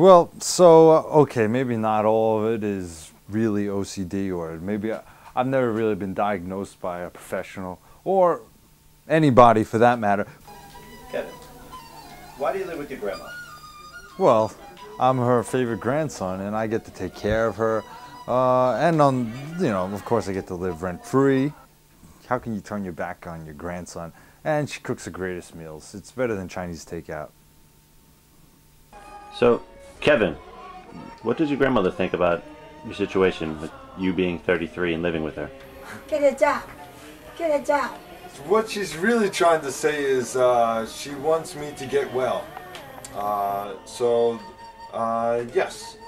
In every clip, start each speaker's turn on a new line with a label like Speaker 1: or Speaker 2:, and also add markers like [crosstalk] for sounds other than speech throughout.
Speaker 1: Well, so, uh, okay, maybe not all of it is really OCD, or maybe I, I've never really been diagnosed by a professional or anybody for that matter.
Speaker 2: Kevin, why do you live with your grandma?
Speaker 1: Well, I'm her favorite grandson, and I get to take care of her. Uh, and on, you know, of course, I get to live rent free. How can you turn your back on your grandson? And she cooks the greatest meals. It's better than Chinese takeout.
Speaker 2: So, Kevin, what does your grandmother think about your situation with you being 33 and living with her?
Speaker 3: Get a job. Get a job.
Speaker 1: What she's really trying to say is uh, she wants me to get well. Uh, so, uh, yes,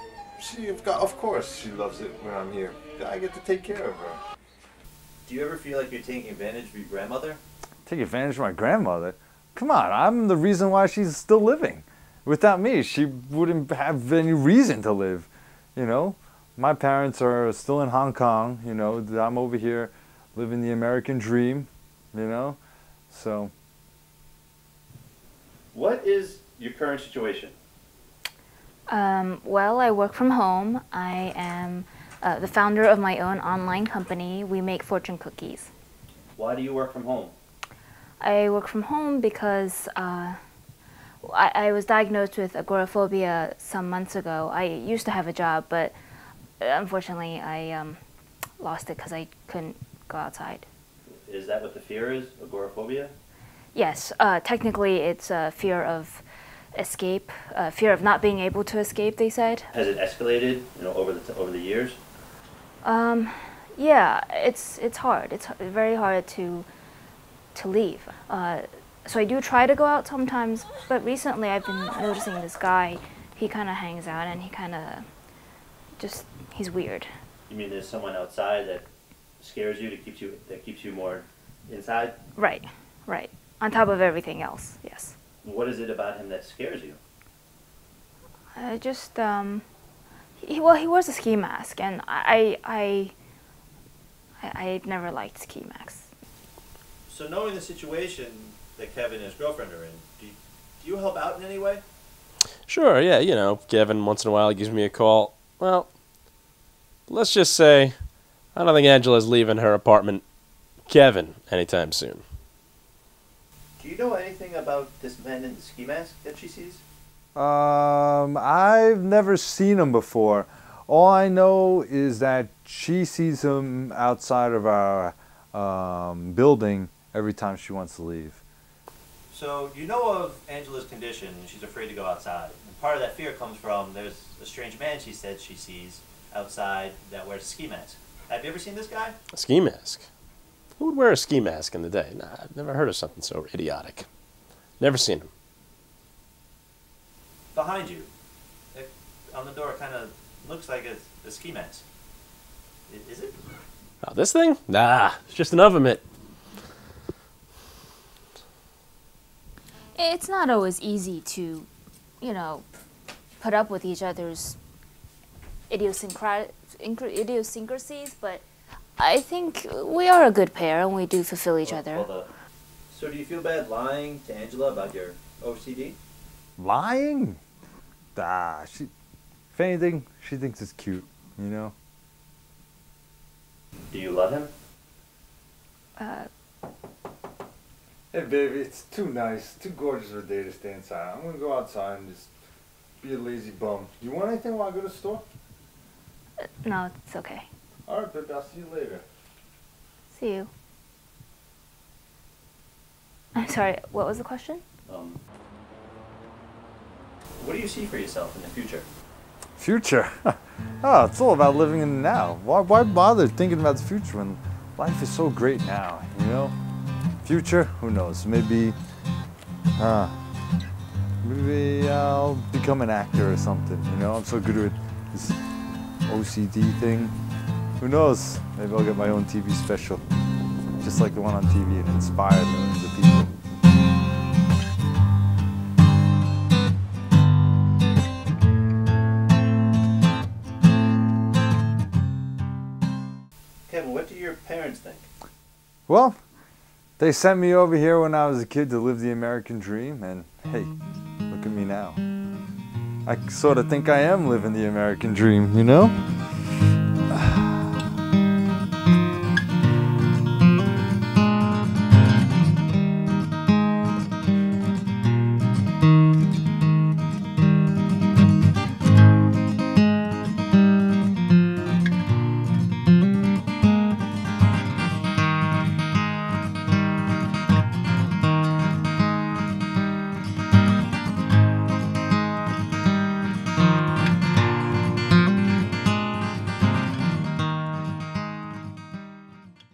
Speaker 1: she of of course she loves it when I'm here. I get to take care of her.
Speaker 2: Do you ever feel like you're taking advantage of your grandmother?
Speaker 1: Take advantage of my grandmother. Come on, I'm the reason why she's still living. Without me, she wouldn't have any reason to live. You know, my parents are still in Hong Kong. You know, I'm over here living the American dream. You know, so
Speaker 2: What is your current situation?
Speaker 4: Um, well, I work from home. I am uh, the founder of my own online company. We make fortune cookies.
Speaker 2: Why do you work from home?
Speaker 4: I work from home because uh, I, I was diagnosed with agoraphobia some months ago. I used to have a job, but uh, unfortunately, I um, lost it because I couldn't go outside.
Speaker 2: Is that what the fear is? Agoraphobia?
Speaker 4: Yes, uh, technically, it's a fear of escape, uh, fear of not being able to escape. They said.
Speaker 2: Has it escalated, you know, over the t- over the years?
Speaker 4: Um, yeah, it's it's hard. It's very hard to to leave. Uh, so I do try to go out sometimes, but recently I've been noticing this guy. He kind of hangs out and he kind of just he's weird.
Speaker 2: You mean there's someone outside that scares you, that keeps you that keeps you more inside?
Speaker 4: Right, right. On top of everything else, yes.
Speaker 2: What is it about him that scares you?
Speaker 4: I just um, he well he wears a ski mask and I I I, I never liked ski masks.
Speaker 2: So knowing the situation that Kevin and his girlfriend are in, do you, do you help out in any way?
Speaker 5: Sure, yeah, you know, Kevin once in a while gives me a call. Well, let's just say I don't think Angela's leaving her apartment, Kevin, anytime soon.
Speaker 2: Do you know anything about this man in the ski mask that she sees?
Speaker 1: Um, I've never seen him before. All I know is that she sees him outside of our um, building every time she wants to leave.
Speaker 2: So you know of Angela's condition, and she's afraid to go outside. And part of that fear comes from there's a strange man she said she sees outside that wears a ski mask. Have you ever seen this guy?
Speaker 5: A ski mask? Who would wear a ski mask in the day? Nah, I've never heard of something so idiotic. Never seen him.
Speaker 2: Behind you, it, on the door, kind of looks like a, a ski mask. I- Is it?
Speaker 5: Oh, this thing? Nah, it's just an oven mitt.
Speaker 4: It's not always easy to, you know, put up with each other's idiosyncra- idiosyncrasies, but I think we are a good pair and we do fulfill each other.
Speaker 2: Hold up. So do you feel bad lying to Angela about your OCD?
Speaker 1: Lying? Ah, she. If anything, she thinks it's cute. You know.
Speaker 2: Do you love him?
Speaker 4: Uh,
Speaker 1: Hey baby, it's too nice, too gorgeous of a day to stay inside. I'm gonna go outside and just be a lazy bum. You want anything while I go to the store?
Speaker 4: no, it's okay.
Speaker 1: All right, baby. I'll see you later.
Speaker 4: See you. I'm sorry, what was the question?
Speaker 2: Um, what do you see for yourself in the future?
Speaker 1: Future. oh, [laughs] it's all about living in the now. Why, why bother thinking about the future when life is so great now? You know. Future, who knows? Maybe, uh, maybe I'll become an actor or something. You know, I'm so good with this OCD thing. Who knows? Maybe I'll get my own TV special, just like the one on TV, and inspire millions of people.
Speaker 2: Kevin, what do your parents think?
Speaker 1: Well, they sent me over here when I was a kid to live the American dream, and hey, look at me now. I sort of think I am living the American dream, you know?